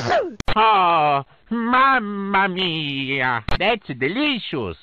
Oh, mamma mia, that's delicious.